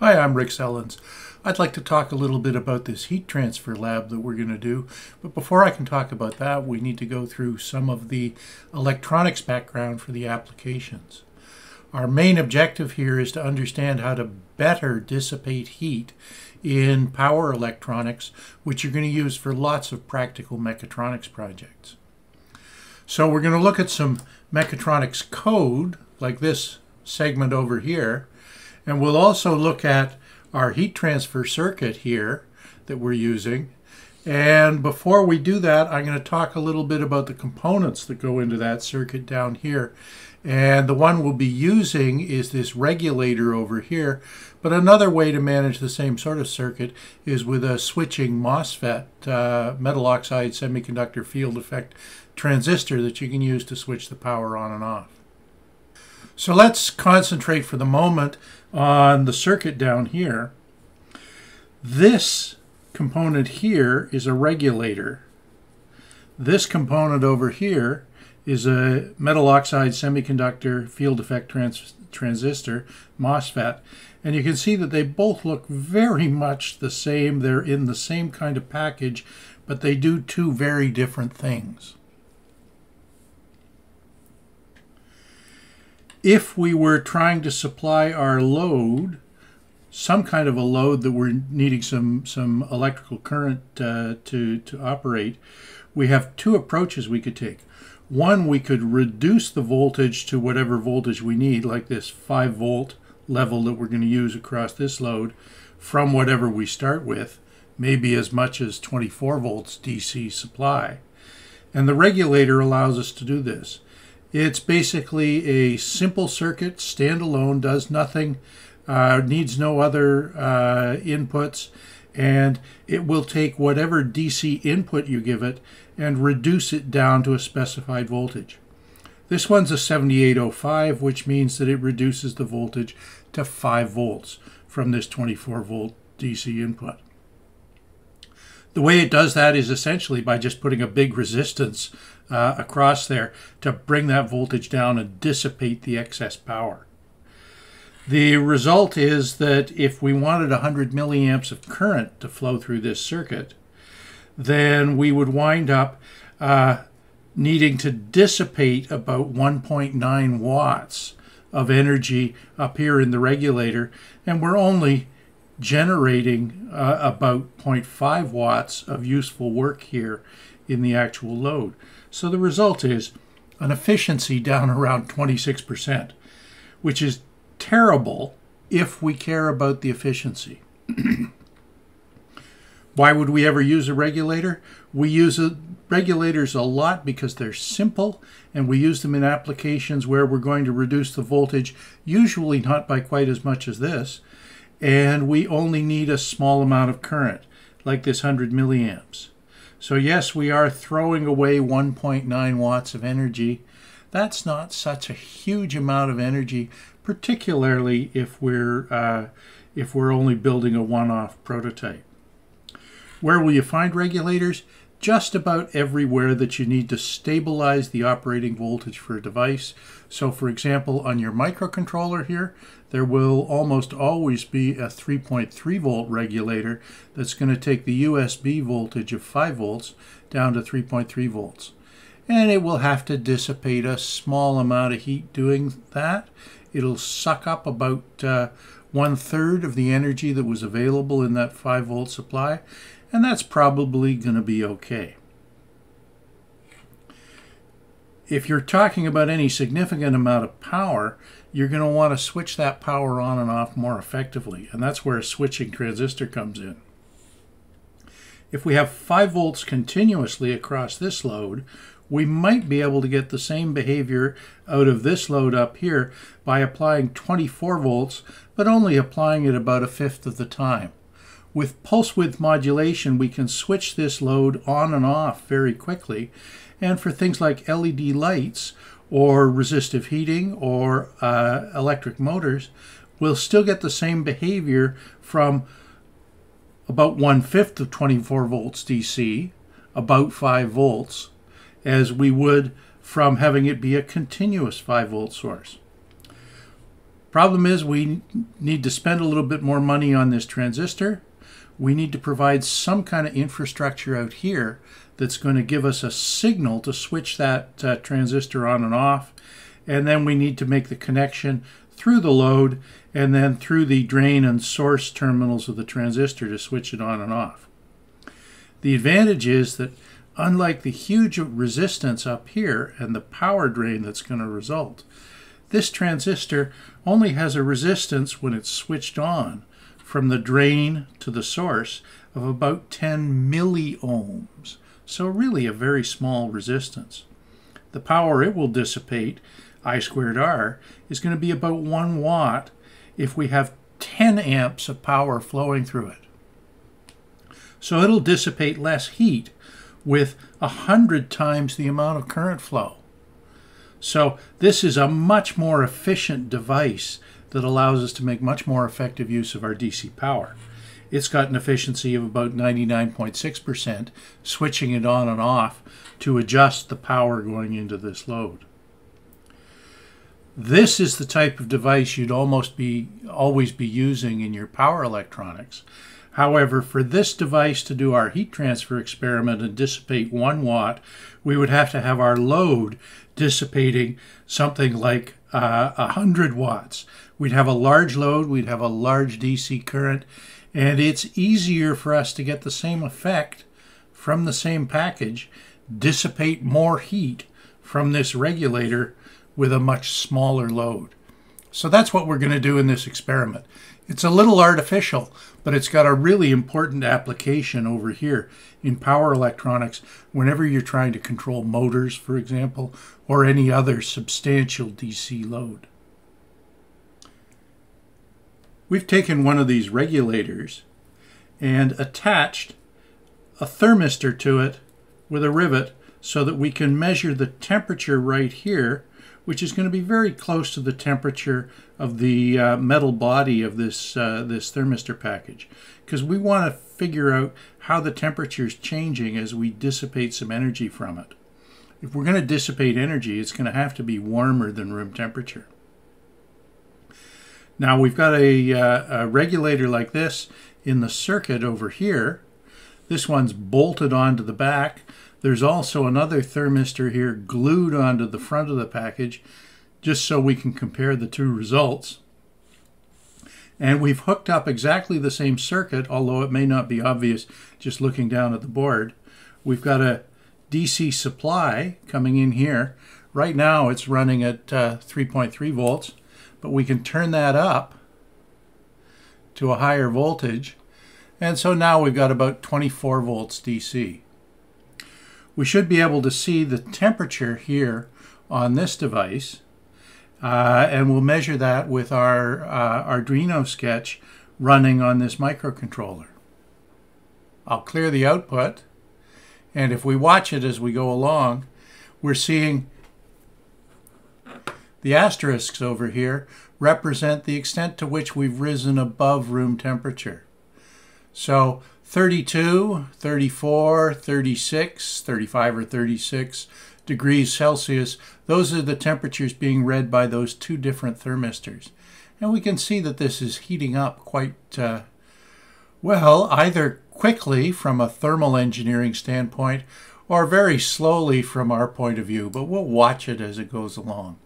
Hi, I'm Rick Sellens. I'd like to talk a little bit about this heat transfer lab that we're going to do. But before I can talk about that, we need to go through some of the electronics background for the applications. Our main objective here is to understand how to better dissipate heat in power electronics, which you're going to use for lots of practical mechatronics projects. So we're going to look at some mechatronics code, like this segment over here, and we'll also look at our heat transfer circuit here that we're using. And before we do that, I'm going to talk a little bit about the components that go into that circuit down here. And the one we'll be using is this regulator over here. But another way to manage the same sort of circuit is with a switching MOSFET, uh, metal oxide semiconductor field effect transistor that you can use to switch the power on and off. So let's concentrate for the moment on the circuit down here. This component here is a regulator. This component over here is a metal oxide semiconductor field effect trans transistor, MOSFET. And you can see that they both look very much the same. They're in the same kind of package, but they do two very different things. If we were trying to supply our load, some kind of a load that we're needing some, some electrical current uh, to, to operate, we have two approaches we could take. One, we could reduce the voltage to whatever voltage we need, like this 5 volt level that we're going to use across this load from whatever we start with, maybe as much as 24 volts DC supply. And the regulator allows us to do this. It's basically a simple circuit, standalone, does nothing, uh, needs no other uh, inputs, and it will take whatever DC input you give it and reduce it down to a specified voltage. This one's a 7805, which means that it reduces the voltage to 5 volts from this 24 volt DC input. The way it does that is essentially by just putting a big resistance uh, across there to bring that voltage down and dissipate the excess power. The result is that if we wanted 100 milliamps of current to flow through this circuit, then we would wind up uh, needing to dissipate about 1.9 watts of energy up here in the regulator, and we're only generating uh, about 0.5 watts of useful work here in the actual load. So the result is an efficiency down around 26%, which is terrible if we care about the efficiency. Why would we ever use a regulator? We use a, regulators a lot because they're simple and we use them in applications where we're going to reduce the voltage, usually not by quite as much as this, and we only need a small amount of current, like this 100 milliamps. So yes, we are throwing away 1.9 watts of energy. That's not such a huge amount of energy, particularly if we're uh, if we're only building a one-off prototype. Where will you find regulators? Just about everywhere that you need to stabilize the operating voltage for a device. So for example, on your microcontroller here, there will almost always be a 3.3 volt regulator that's going to take the USB voltage of 5 volts down to 3.3 volts. And it will have to dissipate a small amount of heat doing that. It'll suck up about uh, one third of the energy that was available in that 5 volt supply, and that's probably going to be okay if you're talking about any significant amount of power, you're going to want to switch that power on and off more effectively. And that's where a switching transistor comes in. If we have 5 volts continuously across this load, we might be able to get the same behavior out of this load up here by applying 24 volts, but only applying it about a fifth of the time. With pulse width modulation, we can switch this load on and off very quickly. And for things like LED lights or resistive heating or uh, electric motors, we'll still get the same behavior from about one fifth of 24 volts DC, about 5 volts, as we would from having it be a continuous 5 volt source. Problem is we need to spend a little bit more money on this transistor. We need to provide some kind of infrastructure out here that's going to give us a signal to switch that uh, transistor on and off. And then we need to make the connection through the load and then through the drain and source terminals of the transistor to switch it on and off. The advantage is that unlike the huge resistance up here and the power drain that's going to result, this transistor only has a resistance when it's switched on from the drain to the source of about 10 milliohms. So really a very small resistance. The power it will dissipate, I squared R, is going to be about 1 watt if we have 10 amps of power flowing through it. So it'll dissipate less heat with 100 times the amount of current flow. So this is a much more efficient device that allows us to make much more effective use of our DC power. It's got an efficiency of about 99.6%, switching it on and off to adjust the power going into this load. This is the type of device you'd almost be always be using in your power electronics. However, for this device to do our heat transfer experiment and dissipate one watt, we would have to have our load dissipating something like uh, 100 watts. We'd have a large load, we'd have a large DC current, and it's easier for us to get the same effect from the same package, dissipate more heat from this regulator with a much smaller load. So that's what we're going to do in this experiment. It's a little artificial, but it's got a really important application over here in power electronics whenever you're trying to control motors, for example, or any other substantial DC load. We've taken one of these regulators and attached a thermistor to it with a rivet so that we can measure the temperature right here which is going to be very close to the temperature of the uh, metal body of this, uh, this thermistor package. Because we want to figure out how the temperature is changing as we dissipate some energy from it. If we're going to dissipate energy, it's going to have to be warmer than room temperature. Now we've got a, uh, a regulator like this in the circuit over here. This one's bolted onto the back. There's also another thermistor here glued onto the front of the package just so we can compare the two results. And we've hooked up exactly the same circuit, although it may not be obvious just looking down at the board. We've got a DC supply coming in here. Right now it's running at uh, 3.3 volts, but we can turn that up to a higher voltage. And so now we've got about 24 volts DC we should be able to see the temperature here on this device. Uh, and we'll measure that with our uh, Arduino sketch running on this microcontroller. I'll clear the output, and if we watch it as we go along, we're seeing the asterisks over here represent the extent to which we've risen above room temperature. So 32, 34, 36, 35 or 36 degrees Celsius, those are the temperatures being read by those two different thermistors. And we can see that this is heating up quite uh, well, either quickly from a thermal engineering standpoint or very slowly from our point of view, but we'll watch it as it goes along.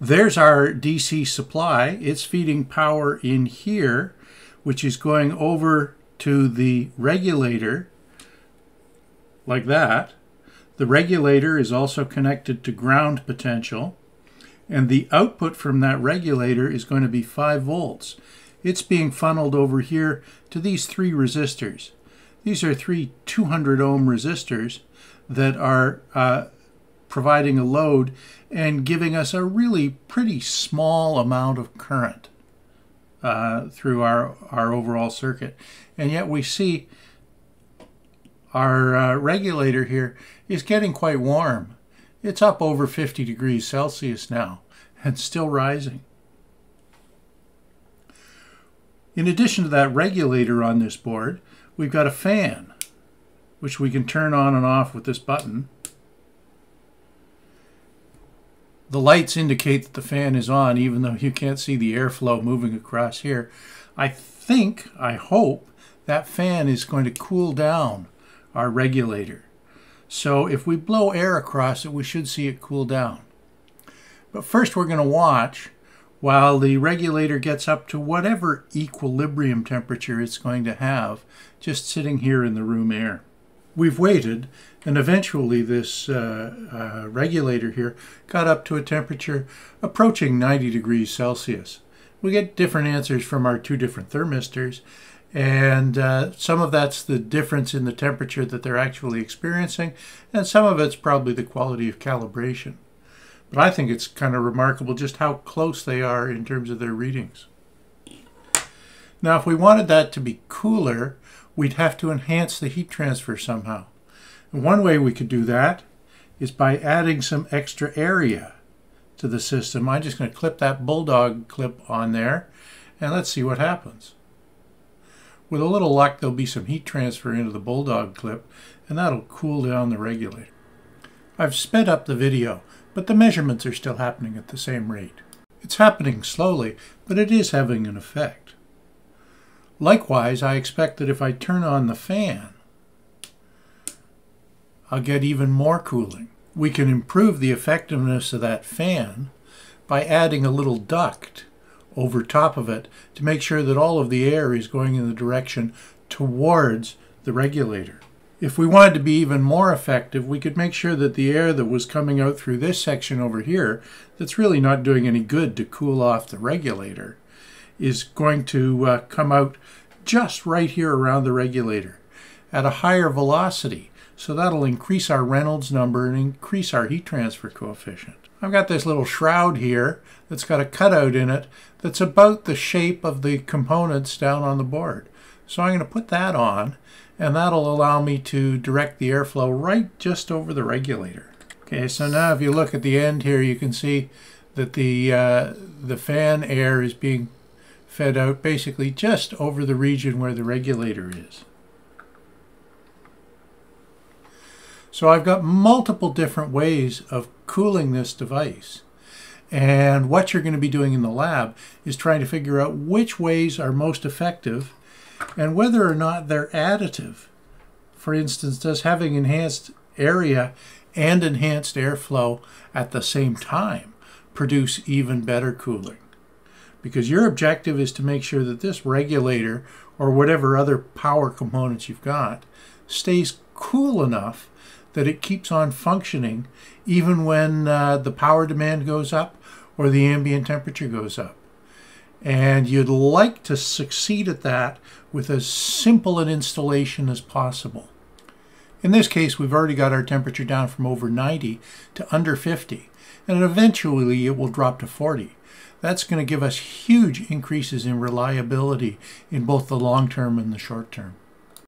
There's our DC supply. It's feeding power in here, which is going over to the regulator like that. The regulator is also connected to ground potential and the output from that regulator is going to be 5 volts. It's being funneled over here to these three resistors. These are three 200 ohm resistors that are uh, providing a load and giving us a really pretty small amount of current uh, through our, our overall circuit. And yet we see our uh, regulator here is getting quite warm. It's up over 50 degrees Celsius now and still rising. In addition to that regulator on this board, we've got a fan, which we can turn on and off with this button. The lights indicate that the fan is on even though you can't see the airflow moving across here. I think, I hope, that fan is going to cool down our regulator. So if we blow air across it, we should see it cool down. But first we're going to watch while the regulator gets up to whatever equilibrium temperature it's going to have just sitting here in the room air. We've waited and eventually this uh, uh, regulator here got up to a temperature approaching 90 degrees Celsius. We get different answers from our two different thermistors and uh, some of that's the difference in the temperature that they're actually experiencing and some of it's probably the quality of calibration. But I think it's kind of remarkable just how close they are in terms of their readings. Now, if we wanted that to be cooler, we'd have to enhance the heat transfer somehow. And one way we could do that is by adding some extra area to the system. I'm just going to clip that bulldog clip on there, and let's see what happens. With a little luck, there'll be some heat transfer into the bulldog clip, and that'll cool down the regulator. I've sped up the video but the measurements are still happening at the same rate. It's happening slowly, but it is having an effect. Likewise, I expect that if I turn on the fan, I'll get even more cooling. We can improve the effectiveness of that fan by adding a little duct over top of it to make sure that all of the air is going in the direction towards the regulator. If we wanted to be even more effective, we could make sure that the air that was coming out through this section over here, that's really not doing any good to cool off the regulator, is going to uh, come out just right here around the regulator at a higher velocity. So that'll increase our Reynolds number and increase our heat transfer coefficient. I've got this little shroud here that's got a cutout in it that's about the shape of the components down on the board. So I'm going to put that on and that'll allow me to direct the airflow right just over the regulator. Okay, so now if you look at the end here, you can see that the, uh, the fan air is being fed out basically just over the region where the regulator is. So I've got multiple different ways of cooling this device. And what you're going to be doing in the lab is trying to figure out which ways are most effective and whether or not they're additive. For instance, does having enhanced area and enhanced airflow at the same time produce even better cooling? Because your objective is to make sure that this regulator or whatever other power components you've got stays cool enough that it keeps on functioning even when uh, the power demand goes up or the ambient temperature goes up. And you'd like to succeed at that with as simple an installation as possible. In this case, we've already got our temperature down from over 90 to under 50, and eventually it will drop to 40. That's going to give us huge increases in reliability in both the long term and the short term.